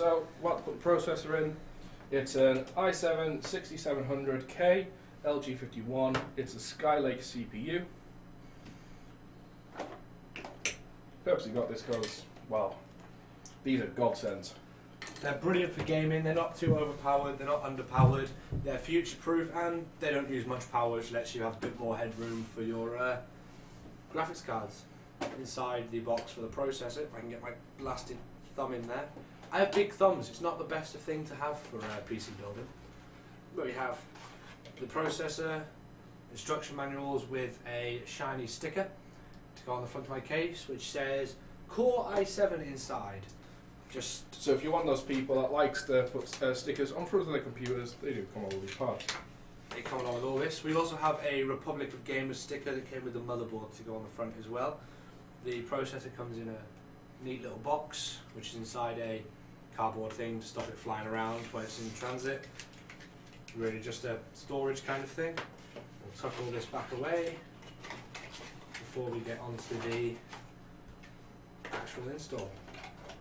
so what to put the processor in? It's an i7 6700K LG51. It's a Skylake CPU. Purposely got this because, well, these are godsends. They're brilliant for gaming. They're not too overpowered. They're not underpowered. They're future-proof, and they don't use much power, which lets you have a bit more headroom for your uh, graphics cards. Inside the box for the processor, if I can get my blasted thumb in there. I have big thumbs. It's not the best of thing to have for uh, PC building. But we have the processor, instruction manuals with a shiny sticker to go on the front of my case, which says Core i7 inside. Just So if you're one of those people that likes to put uh, stickers on front of their computers, they do come all these parts. They come along with all this. We also have a Republic of Gamers sticker that came with the motherboard to go on the front as well. The processor comes in a neat little box, which is inside a cardboard thing to stop it flying around when it's in transit. Really just a storage kind of thing. We'll tuck all this back away before we get onto the actual install.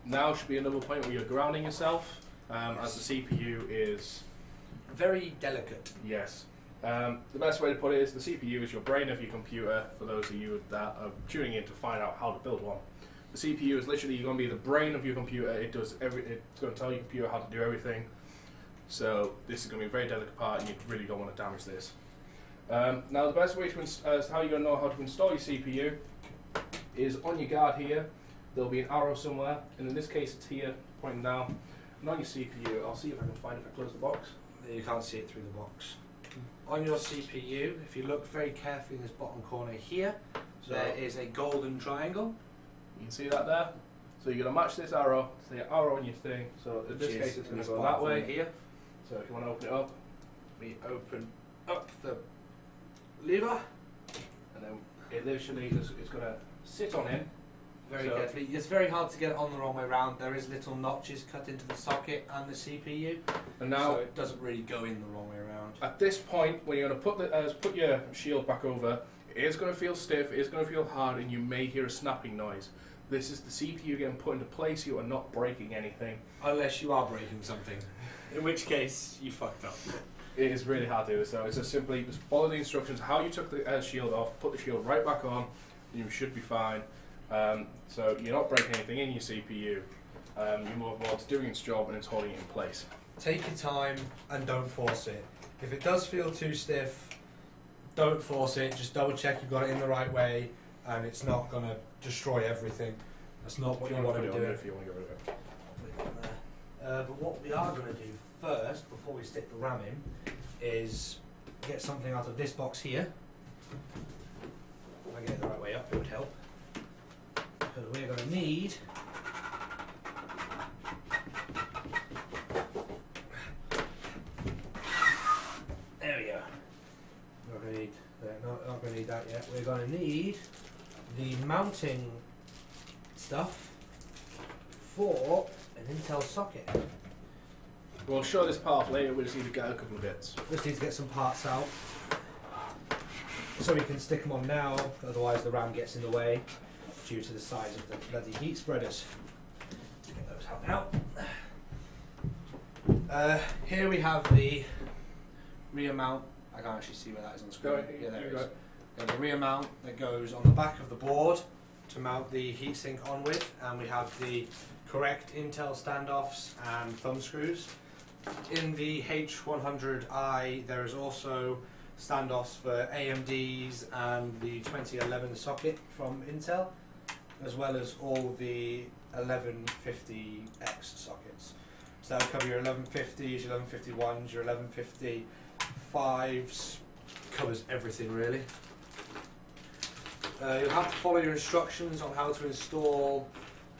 Now should be another point where you're grounding yourself, um, as the CPU is Very delicate. Yes. Um, the best way to put it is the CPU is your brain of your computer, for those of you that are tuning in to find out how to build one. The CPU is literally going to be the brain of your computer. It does every. It's going to tell your computer how to do everything. So this is going to be a very delicate part, and you really don't want to damage this. Um, now the best way to ins- uh, how you're going to know how to install your CPU is on your guard here. There'll be an arrow somewhere, and in this case it's here, pointing down. And on your CPU, I'll see if I can find it if I close the box. You can't see it through the box. On your CPU, if you look very carefully in this bottom corner here, So- there is a golden triangle. You can see that there. So you're going to match this arrow to the arrow on your thing. So in this case, it's going to go that way. here. So if you want to open it up, We open up the lever and then it literally is it's going to sit on him. very So- carefully. It's very hard to get it on the wrong way round. There is little notches cut into the socket and the CPU, And now, so it doesn't really go in the wrong way around. at this point, when you're going to put the uh, put your shield back over, it is going to feel stiff. It is going to feel hard, and you may hear a snapping noise. This is the CPU getting put into place. You are not breaking anything. Unless you are breaking something, in which case you fucked up. It is really hard to do. So it's just simply just follow the instructions. How you took the uh, shield off, put the shield right back on, you should be fine. Um, so you're not breaking anything in your CPU. Um, you're more more doing its job and it's holding it in place. Take your time and don't force it. If it does feel too stiff, don't force it. Just double check you've got it in the right way and it's not going to destroy everything. That's not what you want to be put it on doing. if you want to get rid of it. Uh, but what we are going to do first, before we stick the RAM in, is get something out of this box here. If I get it the right way up, it would help. Because we're going to need There we go. Not going to need, not, not going to need that yet. We're going to need the mounting stuff for an Intel socket. We'll show this part off later. We just need to get a couple of bits. Just need to get some parts out so we can stick them on now, otherwise the RAM gets in the way due to the size of the bloody heat spreaders. Get those out now. Uh, here we have the rear mount. I can't actually see where that is on screen. Yeah, there it go is. There's a rear mount that goes on the back of the board to mount the heatsink on with, and we have the correct Intel standoffs and thumb screws. In the H100i, there is also standoffs for AMDs and the 2011 socket from Intel, as well as all the 1150X sockets. So that would cover your 1150s, your 1151s, your 1155s, covers everything really. Uh, you'll have to follow your instructions on how to install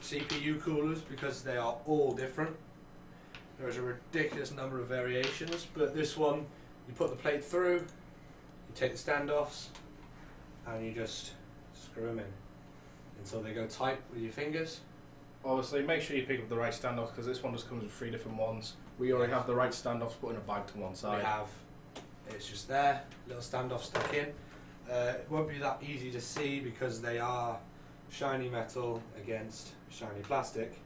CPU coolers because they are all different. There's a ridiculous number of variations, but this one, you put the plate through, you take the standoffs, and you just screw them in until they go tight with your fingers. Obviously, make sure you pick up the right standoffs because this one just comes with three different ones. We already have the right standoffs put in a bag to one side. We have, it's just there, little standoff stuck in. Uh, it won't be that easy to see because they are shiny metal against shiny plastic,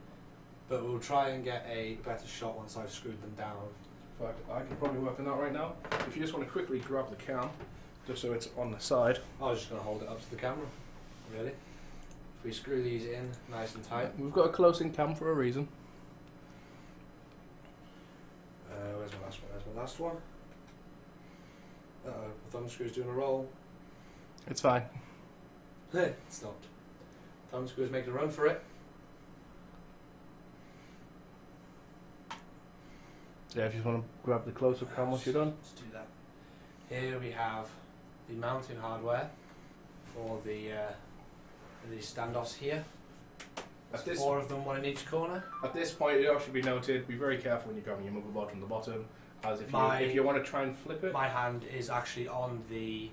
but we'll try and get a better shot once I've screwed them down. In fact, I can probably work on that right now. If you just want to quickly grab the cam, just so it's on the side. I was just going to hold it up to the camera. Really? If we screw these in nice and tight. We've got a close-in cam for a reason. Uh, where's my last one? There's my last one. Uh oh, thumb screw's doing a roll. It's fine. it stopped. Thumb screw's making a run for it. Yeah, if you just want to grab the close-up cam once you're done. Let's do that. Here we have the mounting hardware for the uh, these standoffs here. At this, four of them, one in each corner. at this point, it all should be noted, be very careful when you're grabbing your motherboard from the bottom, as if you, if you want to try and flip it, My hand is actually on the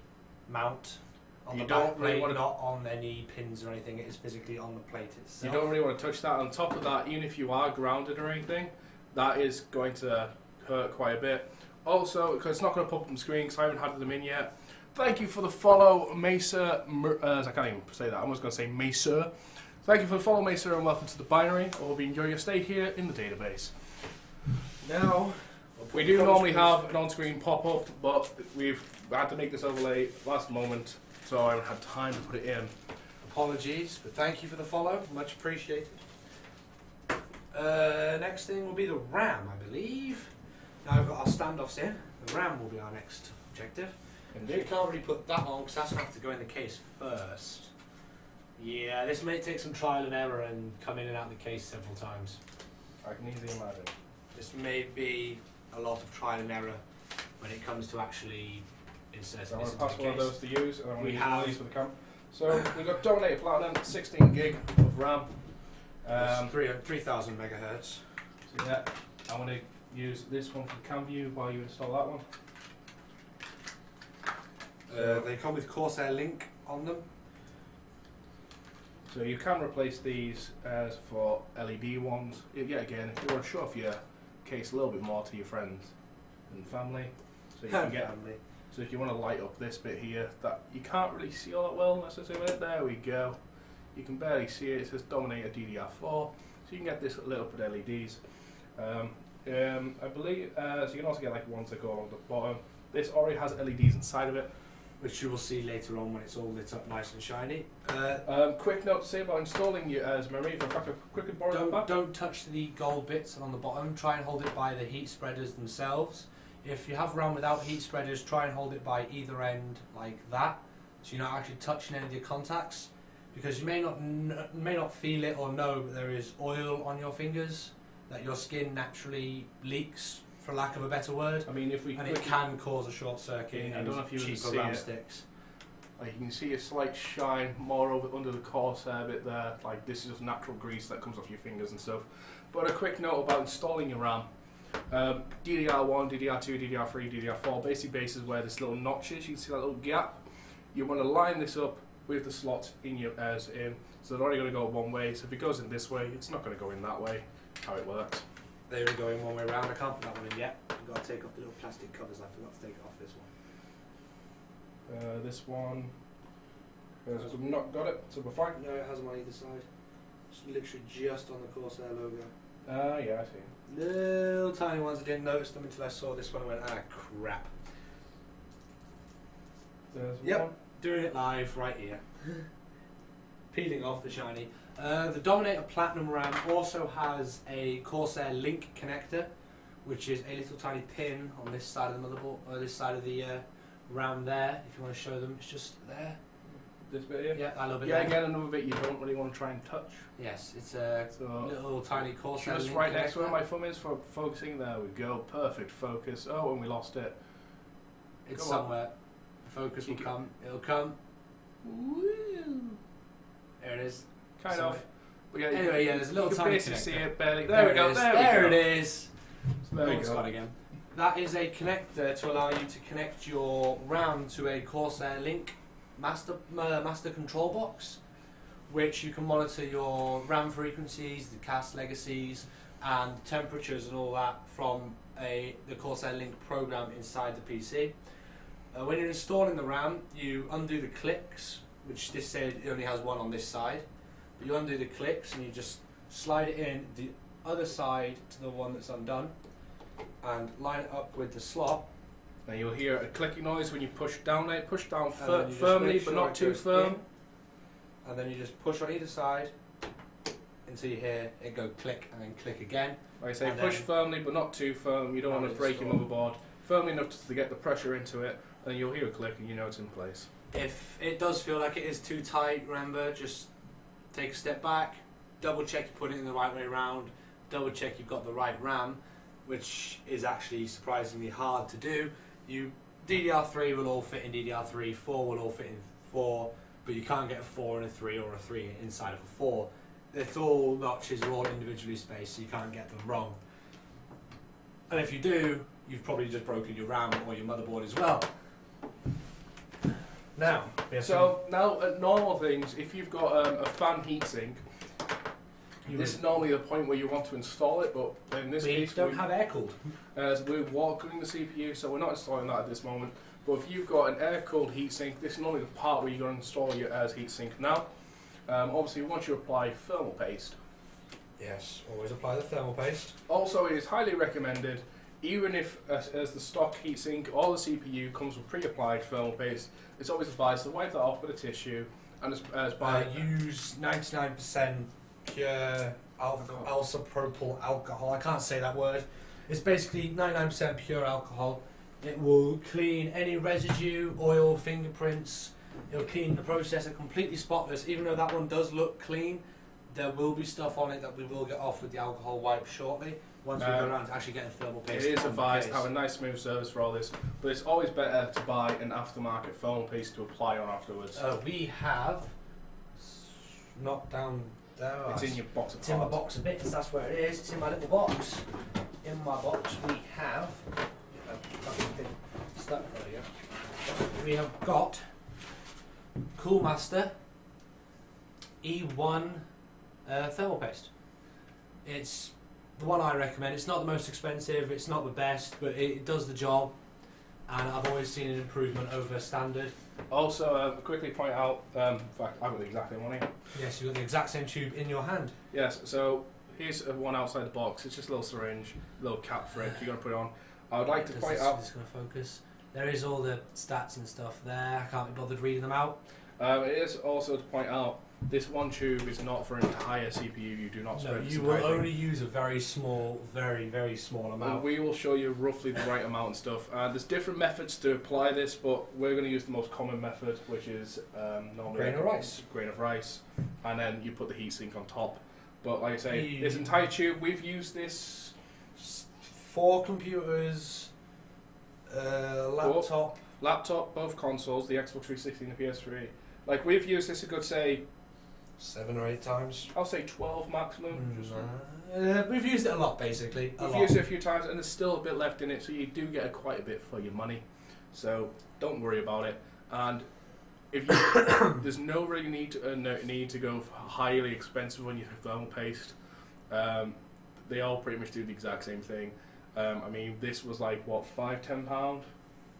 mount on You the don't really plate, wanna- not on any pins or anything. It is physically on the plate you don't really want to touch that. On top of that, even if you are grounded or anything, that is going to hurt quite a bit. Also, because it's not going to pop up on screen because I haven't had them in yet. Thank you for the follow, Mesa. Uh, I can't even say that. I was going to say Mesa. Thank you for the follow, Mesa, and welcome to the binary. I hope you enjoy your stay here in the database. Now We do normally have an on-screen pop-up, but we've had to make this overlay last moment, so I haven't had time to put it in. Apologies, but thank you for the follow. Much appreciated. Uh, next thing will be the RAM, I believe. Now I've got our standoffs in. The RAM will be our next objective. We Indeed. can't really put that on because that's going to have to go in the case first. Yeah, this may take some trial and error and come in and out of the case several times. I can easily imagine. This may be a lot of trial and error when it comes to actually inserting So I'm going to pass the one of those to use, and I'm going We to use have- one of these for the cam. So we've got Dominator Platinum, 16 gig of RAM. It's Um, three 3,000 megahertz. so yeah, I'm going to use this one for CamView while you install that one. Uh, they come with Corsair Link on them. So you can replace these as for LED ones. Yeah, yeah, again, if you want to show off your case a little bit more to your friends and family, so you can get Family. So if you want to light up this bit here, that you can't really see all that well unless I zoom in. There we go. You can barely see it. It says Dominator DDR4. So you can get this lit up with LEDs. Um, um, I believe uh, so. You can also get like ones that go along the bottom. This already has LEDs inside of it. Which you will see later on when it's all lit up nice and shiny. Uh, Um, quick note to say about installing your as memory. If I could quickly borrow that don't, back. don't touch the gold bits on the bottom. Try and hold it by the heat spreaders themselves. If you have RAM without heat spreaders, try and hold it by either end like that, so you're not actually touching any of your contacts. Because you may not kn- may not feel it or know, but there is oil on your fingers that your skin naturally leaks, for lack of a better word, I mean, if we and it can cause a short circuit. Yeah, I don't know if you can cheaper see RAM it. sticks. Like you can see a slight shine more over under the Corsair bit there. Like this is just natural grease that comes off your fingers and stuff. But a quick note about installing your RAM. Um, DDR1, DDR2, DDR3, DDR4, basic bases where this little notch is. You can see that little gap. You want to line this up with the slots in your as in. So they're only going to go one way. So if it goes in this way, it's not going to go in that way. How it works. They're only going one way round. I can't put that one in yet. I've got to take off the little plastic covers. I forgot to take it off this one. Uh, this one has not got it, so we're fine. No, it has them on either side. It's literally just on the Corsair logo. Ah, yeah, I see. Little tiny ones. I didn't notice them until I saw this one and went, ah, crap. There's Yep. one. Doing it live right here. Peeling off the shiny. Uh, the Dominator Platinum RAM also has a Corsair Link connector, which is a little tiny pin on this side of the motherboard, or this side of the uh, RAM there. If you want to show them, it's just there. This bit here. Yeah, that little bit Yeah, there. again, another bit you don't really want to try and touch. Yes, it's a So little tiny Corsair just right next to where my thumb is for focusing. There we go. Perfect focus. Oh, and we lost it. It's Go on. somewhere. The focus will come. It'll come. Woo! There it is. Kind So- of. But yeah, Anyway, yeah, there's a little you can tiny basically see it barely. There, we it go. is. There, There we go. it is. There we go. again. That is a connector to allow you to connect your RAM to a Corsair Link master uh, master control box, which you can monitor your RAM frequencies, the CAS latencies, and temperatures and all that from a the Corsair Link program inside the PC. Uh, when you're installing the RAM, you undo the clicks, which this said it only has one on this side. But you undo the clicks and you just slide it in. The other side to the one that's undone, and line it up with the slot. And you'll hear a clicking noise when you push down it. Push down fir- then you just firmly, make but not too firm. in, and then you just push on either side until you hear it go click and then click again. Like I say, push firmly, but not too firm. You don't want to break your motherboard. Firmly enough to get the pressure into it, and you'll hear a click, and you know it's in place. If it does feel like it is too tight, remember just take a step back, double check you put it in the right way around, double check you've got the right RAM, which is actually surprisingly hard to do. You DDR3 will all fit in DDR3, 4 will all fit in 4, but you can't get a 4 and a 3 or a 3 inside of a 4. It's all notches are all individually spaced, so you can't get them wrong. And if you do, you've probably just broken your RAM or your motherboard as well. Now, So now, at normal things, if you've got um, a fan heatsink, You this is normally the point where you want to install it, but in this we case, don't we, have air cooled. as we're water cooling the CPU, so we're not installing that at this moment. But if you've got an air-cooled heatsink, this is normally the part where you're going to install your AIRS heatsink now. Um, obviously, once you apply thermal paste. Yes, always apply the thermal paste. Also, it is highly recommended, even if as, as the stock heatsink or the CPU comes with pre-applied thermal paste, it's always advised to wipe that off with a tissue and as, as by Uh, use 99% pure alcohol, isopropyl alcohol. I can't say that word. It's basically 99% pure alcohol. It will clean any residue, oil, fingerprints. It'll clean the processor completely spotless. Even though that one does look clean, there will be stuff on it that we will get off with the alcohol wipe shortly. Once we go Um, around to actually getting thermal It paste. is on the advised to have a nice smooth surface for all this, but it's always better to buy an aftermarket foam piece to apply on afterwards. Uh, we have not down there. it's in your box of It's in my box of bits. That's where it is. It's in my little box. In my box, we have. You go. We have got Cooler Master E1 uh, thermal paste. It's the one I recommend. It's not the most expensive. It's not the best, but it does the job. And I've always seen an improvement over standard. Also, uh, quickly point out, um, in fact, I've got the exact same one here. Yes, you've got the exact same tube in your hand. Yes, so here's one outside the box. It's just a little syringe, little cap for it. You're going to put it on. I would like to point this, out, This going to focus. There is all the stats and stuff there. I can't be bothered reading them out. um, it is also to point out, this one tube is not for an entire CPU. You do not No, spread this you will entire thing. only use a very small, very, very small And amount. we will show you roughly the right amount and stuff. Uh, there's different methods to apply this, but we're going to use the most common method, which is um, normally Grain of rice. Grain of rice, and then you put the heatsink on top. But like I say, You- this entire tube, we've used this. S- Four computers, uh, laptop. Laptop, both consoles, the Xbox 360 and the PS3. Like we've used this a good say, Seven or eight times. I'll say 12 maximum. Just Uh, we've used it a lot, basically. A We've lot. used it a few times, and there's still a bit left in it, so you do get a, quite a bit for your money. So don't worry about it. And if you, there's no really need to, uh, no need to go for highly expensive when you have thermal paste. Um, they all pretty much do the exact same thing. Um, I mean, this was like what five, ten pound.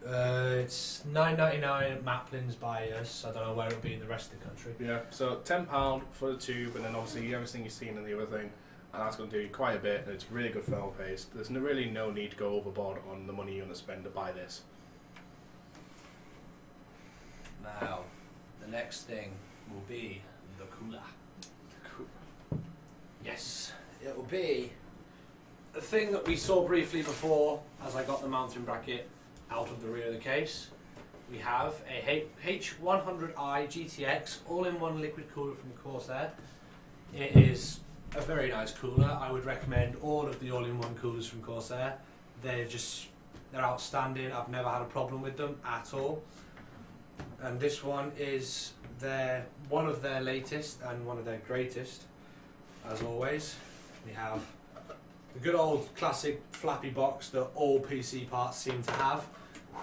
Uh, it's nine ninety nine at Maplin's by us. I don't know where it'll be in the rest of the country. Yeah, so ten pound for the tube, and then obviously everything you've seen in the other thing, and that's going to do you quite a bit. And it's really good thermal paste. There's no, really no need to go overboard on the money you're going to spend to buy this. Now, the next thing will be the cooler. Yes, it will be the thing that we saw briefly before as I got the mounting bracket out of the rear of the case. We have a H100i GTX all-in-one liquid cooler from Corsair. It is a very nice cooler. I would recommend all of the all-in-one coolers from Corsair. They're just they're outstanding. I've never had a problem with them at all. And this one is their one of their latest and one of their greatest. As always, we have the good old classic flappy box that all PC parts seem to have.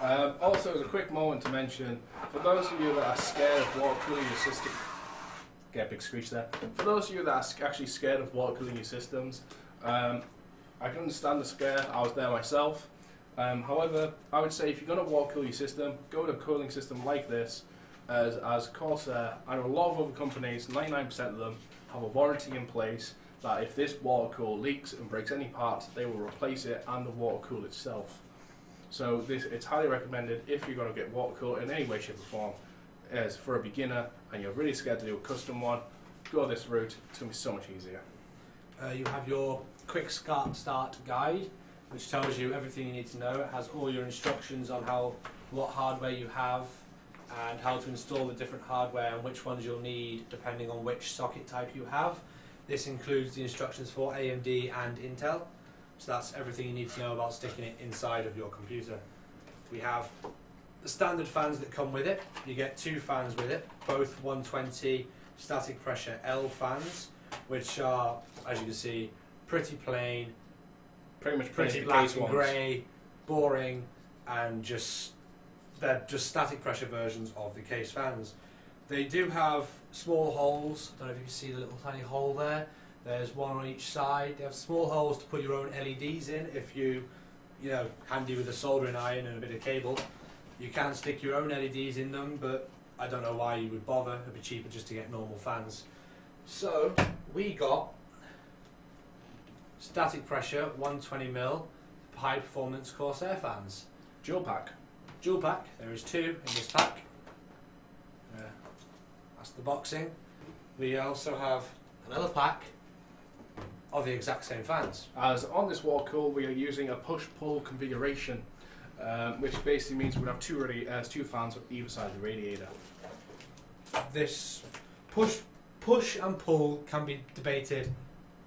Um, also, as a quick moment to mention, for those of you that are scared of water cooling your system, get a big screech there. For those of you that are actually scared of water cooling your systems, um, I can understand the scare. I was there myself. Um, however, I would say if you're going to water cool your system, go to a cooling system like this, as as Corsair and a lot of other companies, 99% of them have a warranty in place. that if this water cool leaks and breaks any parts, they will replace it and the water cool itself. So this it's highly recommended if you're going to get water cool in any way, shape, or form. As for a beginner and you're really scared to do a custom one, go this route. It's going to be so much easier. Uh, you have your quick start start guide, which tells you everything you need to know. It has all your instructions on how what hardware you have and how to install the different hardware and which ones you'll need depending on which socket type you have. This includes the instructions for AMD and Intel. So that's everything you need to know about sticking it inside of your computer. We have the standard fans that come with it. You get two fans with it, both 120 static pressure L fans, which are, as you can see, pretty plain, Pretty much pretty black and grey, boring, and just they're just static pressure versions of the case fans. They do have small holes. I Don't know if you can see the little tiny hole there. There's one on each side. They have small holes to put your own LEDs in if you, you know, handy with a soldering iron and a bit of cable. You can stick your own LEDs in them, but I don't know why you would bother. It'd be cheaper just to get normal fans. So we got static pressure 120 mil high performance Corsair fans. Dual pack. Dual pack. There is two in this pack. Uh, that's the boxing. We also have another pack of the exact same fans. As on this wall cool, we are using a push-pull configuration, um, which basically means we have two radi- uh, two fans on either side of the radiator. This push, push and pull can be debated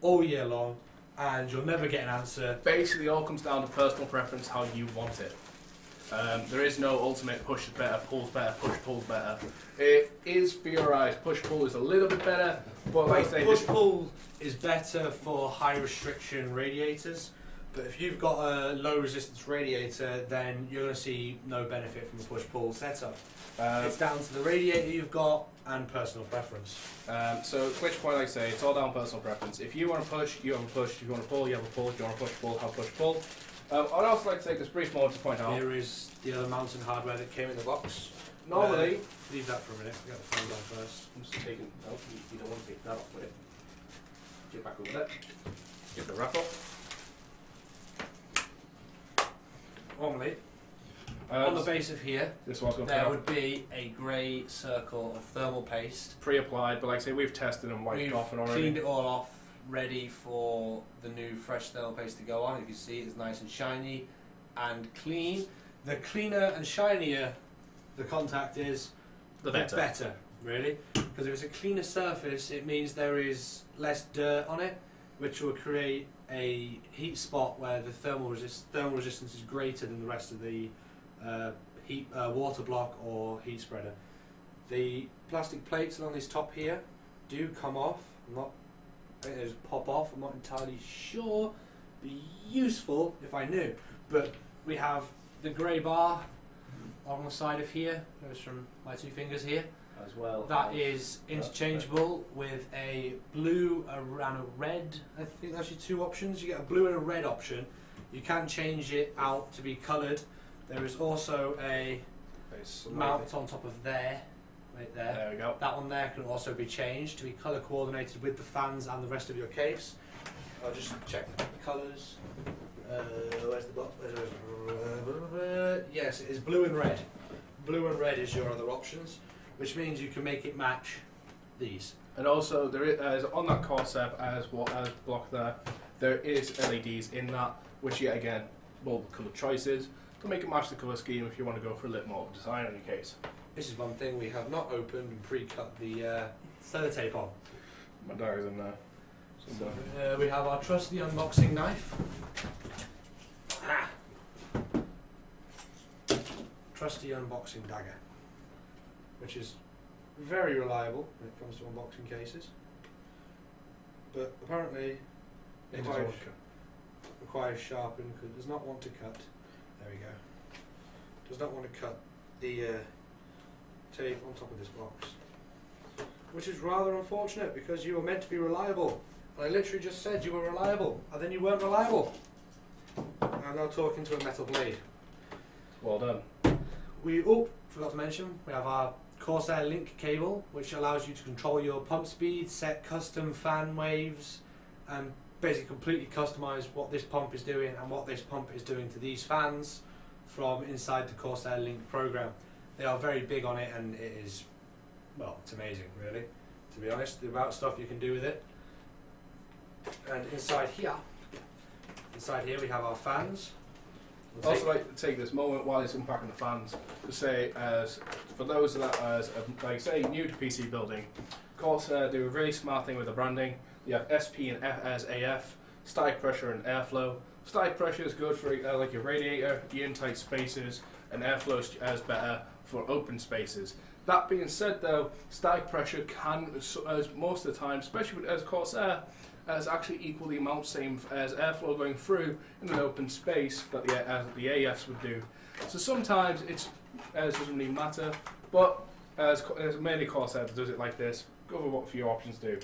all year long, and you'll never get an answer. Basically, it all comes down to personal preference, how you want it. Um, there is no ultimate push is better, pull's better, push pull's better. It is theorized. Push pull is a little bit better, but like I say, push pull is better for high restriction radiators. But if you've got a low resistance radiator, then you're going to see no benefit from a push pull setup. um, it's down to the radiator you've got and personal preference. Um, so, at which point, like I say, it's all down personal preference. If you want to push, you have a push. If you want to pull, you have a pull. If you want to push, pull, have a push, pull. Um, I'd also like to take this brief moment to point out. Here is the other mountain hardware that came in the box. Normally, Leave that for a minute. Get the phone on first. I'm just taking. No, you, you don't want to take that off with it. Get back over there. Get the wrap off. Normally, Um, on the base of here, this one's going there would be a grey circle of thermal paste. pre-applied, but like I say, we've tested and wiped We've off and already. cleaned it all off, ready for the new fresh thermal paste to go on. If you can see it's nice and shiny and clean. The cleaner and shinier the contact is, The better. better, really. Because if it's a cleaner surface, it means there is less dirt on it, which will create a heat spot where the thermal resist thermal resistance is greater than the rest of the uh, heat uh, water block or heat spreader. The plastic plates along this top here do come off. I'm not I think they just pop off. I'm not entirely sure. Be useful if I knew. But we have the grey bar on the side of here. Goes from my two fingers here. as well. That is interchangeable with a blue and a red. I think that's your two options. You get a blue and a red option. You can change it out to be coloured. There is also a mount on top of there, right there. There we go. That one there can also be changed to be colour coordinated with the fans and the rest of your case. I'll just check the colours. Uh, where's the box? Uh, yes, it is blue and red. Blue and red is your other options, which means you can make it match these. And also, there is as on that concept as what as block there, there is LEDs in that, which yet again, multiple colour choices to make it match the colour scheme if you want to go for a little more design on your case. This is one thing we have not opened and pre-cut the uh, sellotape on. My diary's in there. So, uh, we have our trusty unboxing knife. Ah. Trusty unboxing dagger, which is very reliable when it comes to unboxing cases. But apparently It requires, doesn't requires sharpen because it does not want to cut. There we go. Does not want to cut the uh, tape on top of this box, which is rather unfortunate because you were meant to be reliable. And I literally just said you were reliable, and then you weren't reliable. And I'm now talking to a metal blade. Well done. We oh forgot to mention we have our Corsair Link cable, which allows you to control your pump speed, set custom fan waves, and basically completely customize what this pump is doing and what this pump is doing to these fans from inside the Corsair Link program. They are very big on it and it is, well, it's amazing really, to be honest, the amount of stuff you can do with it. And inside here, inside here we have our fans. We'll I'd also like to take this moment while it's unpacking the fans to say, as for those that are, as, like say, new to PC building, of course, Corsair do a really smart thing with the branding. You have SP and F as AF, static pressure and airflow. Static pressure is good for uh, like your radiator, your in tight spaces, and airflow is better for open spaces. That being said, though, static pressure can, as most of the time, especially with as Corsair, as actually equal the amount same as airflow going through in an open space that the, as the AFs would do. So sometimes it's as doesn't really matter, but as, as mainly Corsair does it like this. Go over what a few options do.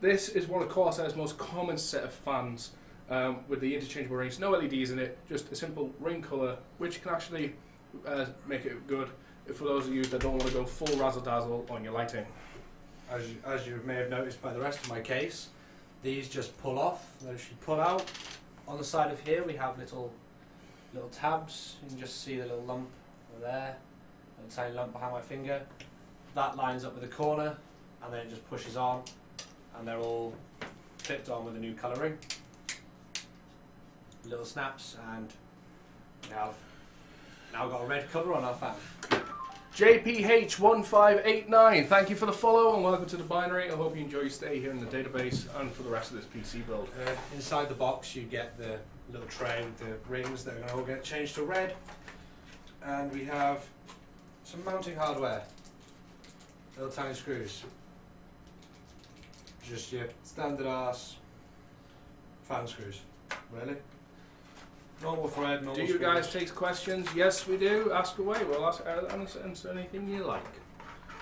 This is one of Corsair's most common set of fans um, with the interchangeable rings, no LEDs in it, just a simple ring colour, which can actually uh, make it good for those of you that don't want to go full razzle dazzle on your lighting. As you, as you may have noticed by the rest of my case, these just pull off. They should pull out. On the side of here, we have little little tabs. You can just see the little lump there, a tiny lump behind my finger. That lines up with the corner, and then it just pushes on, and they're all clipped on with a new colouring. Little snaps, and we have now got a red cover on our fan. JPH1589, thank you for the follow and welcome to the binary. I hope you enjoy your stay here in the database and for the rest of this PC build. Uh, inside the box, you get the little tray with the rings that are going to all get changed to red. And we have some mounting hardware. Little tiny screws. Just your standard ass fan screws. Really? Normal thread, normal Do you guys take questions? Yes, we do. Ask away. We'll ask, answer, answer anything you like.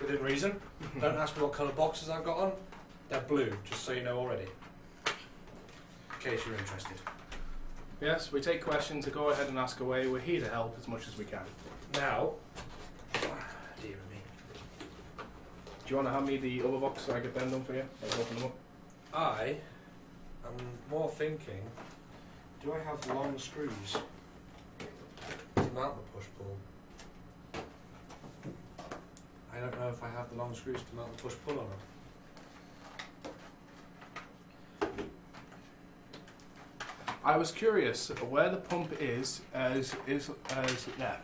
Within reason. Mm-hmm. Don't ask me what colour boxes I've got on. They're blue, just so you know already. In case you're interested. Yes, we take questions. So go ahead and ask away. We're here to help as much as we can. Now, dear me. Do you want to hand me the other box so I get them done for you? I'll open them up. I am more thinking, do I have long screws to mount the push pull? I don't know if I have the long screws to mount the push pull or not. I was curious where the pump is as is as yeah.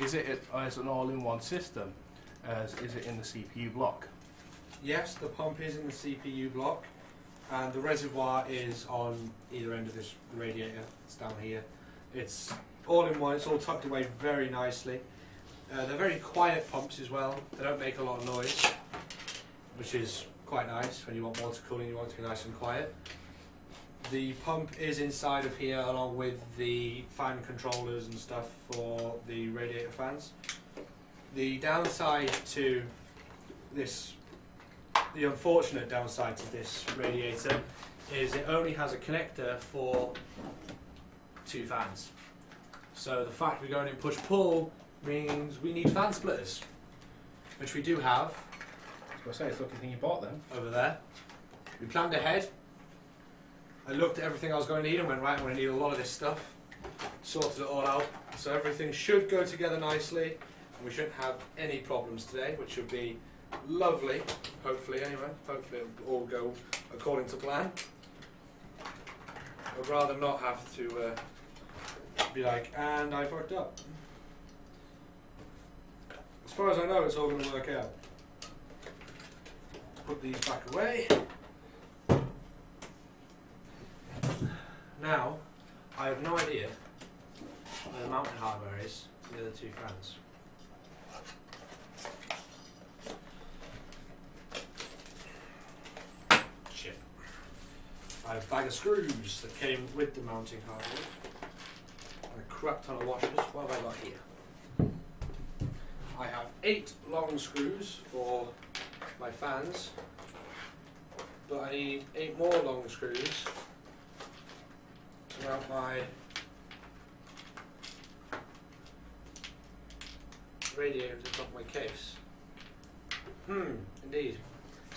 Is it as an all-in-one system? As is it in the CPU block? Yes, the pump is in the CPU block, and the reservoir is on either end of this radiator. It's down here. It's all in one. It's all tucked away very nicely. Uh, they're very quiet pumps as well. They don't make a lot of noise, which is quite nice. When you want water cooling, you want it to be nice and quiet. The pump is inside of here, along with the fan controllers and stuff for the radiator fans. The downside to this the unfortunate downside to this radiator is it only has a connector for two fans. So the fact we're going in push pull means we need fan splitters, which we do have I was say it's lucky thing you bought then. over there. We planned ahead. I looked at everything I was going to need and went, right, I'm going to need a lot of this stuff. Sorted it all out. So everything should go together nicely. And we shouldn't have any problems today, which should be lovely. Hopefully, anyway. Hopefully it'll all go according to plan. I'd rather not have to uh, be like, and I fucked up. As far as I know, it's all going to work out. Put these back away. Now, I have no idea where the mountain hardware is for the other two fans. Shit. I have a bag of screws that came with the mounting hardware. And a crap ton of washers. What have I got here? I have eight long screws for my fans, but I need eight more long screws to mount my radiator to the top of my case. Hmm, indeed.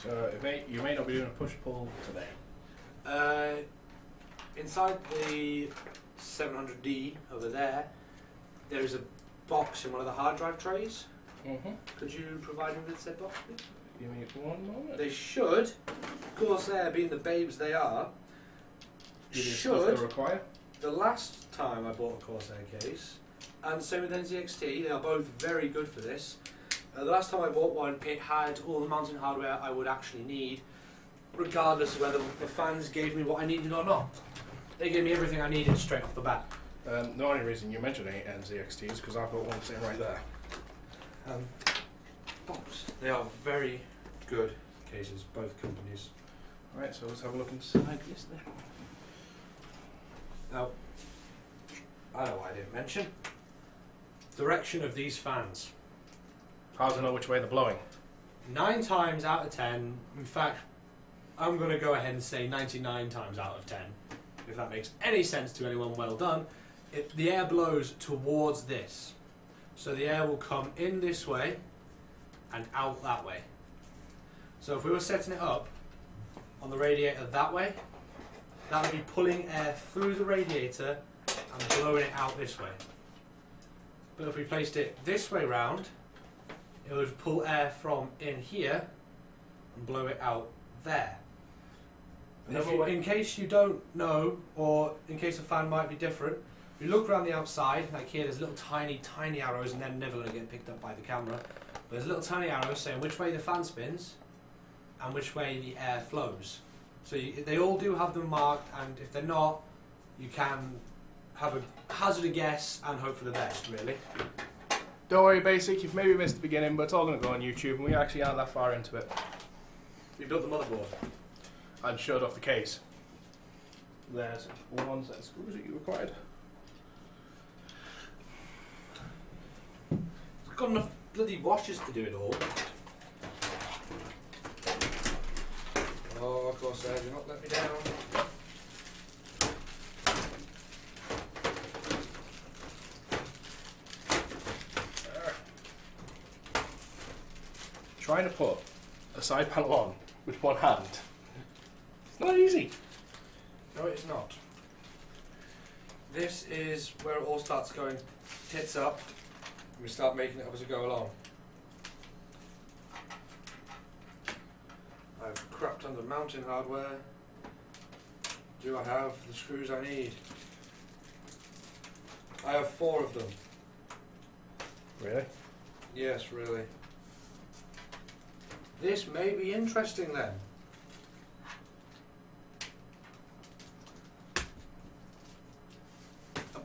So may, you may not be doing a push pull today. Uh, inside the 700D over there, there is a box in one of the hard drive trays. Mm-hmm. Could you provide me with said box, please? Give me one moment. They should, of course, there being the babes they are, Give the should. require. The last time I bought a Corsair case, and same with NZXT, they are both very good for this. Uh, the last time I bought one, it had all the mounting hardware I would actually need, regardless of whether the fans gave me what I needed or not. They gave me everything I needed straight off the bat. Um, the only reason you mentioned NZXT is because I've got one sitting right there. Um, box. They are very good cases, both companies. Alright, so let's have a look inside this then. Now, I know I didn't mention. Direction of these fans. How do I know which way they're blowing? Nine times out of ten, in fact, I'm going to go ahead and say 99 times out of 10, if that makes any sense to anyone well done, it, the air blows towards this. So the air will come in this way and out that way. So if we were setting it up on the radiator that way, that would be pulling air through the radiator and blowing it out this way. But if we placed it this way round, it would pull air from in here and blow it out there. And if you- in case you don't know, or in case a fan might be different, if you look around the outside, like here, there's little tiny, tiny arrows, and they're never going to get picked up by the camera. But there's little tiny arrows saying which way the fan spins and which way the air flows. So you, they all do have them marked, and if they're not, you can have a hazard a guess and hope for the best, really. Don't worry, Basic, you've maybe missed the beginning, but it's all going to go on YouTube, and we actually aren't that far into it. We built the motherboard. I'd showed off the case. There's one set of screws that you required. It's got enough bloody washers to do it all. Oh, of course, uh, do not let me down. Trying to put a side panel on with one hand. It's not easy. No, it's not. This is where it all starts going tits up. We start making it up as we go along. I've crapped on the mounting hardware. Do I have the screws I need? I have four of them. Really? Yes, really. This may be interesting then.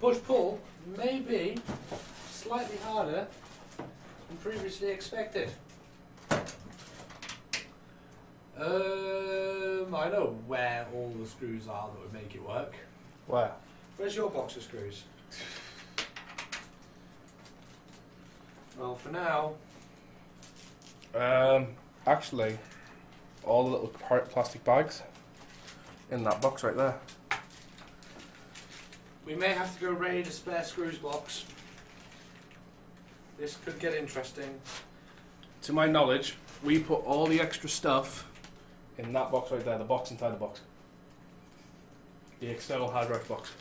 A push pull may be slightly harder than previously expected. Um, I know where all the screws are that would make it work. Where? Where's your box of screws? Well, for now, Um, actually, all the little plastic bags in that box right there. We may have to go raid a spare screws box. This could get interesting. To my knowledge, we put all the extra stuff in that box right there, the box inside the box. The external hard drive box.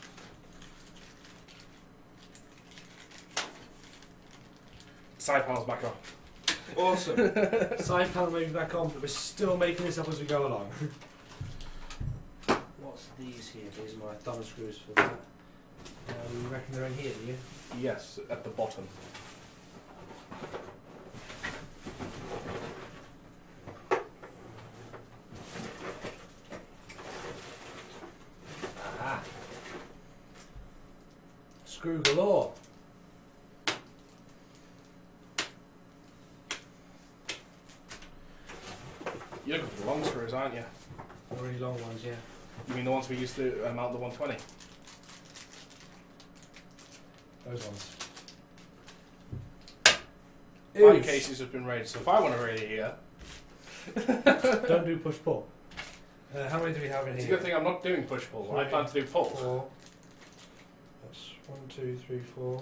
Side panels back on. Awesome. Side panel maybe back on, but we're still making this up as we go along. What's these here? These are my thumb screws for that. Um, you reckon they're in here, do you? Yes, at the bottom. Ah. Screw galore. You're looking for the long screws, aren't you? The really long ones, yeah. You mean the ones we used to mount the 120? Those ones. My Oosh. cases have been raided, so if I want to raid it here, Don't do push pull. Uh, how many do we have in it's a here? good thing I'm not doing push pull. I plan to do pull. Four. That's one, two, three, four.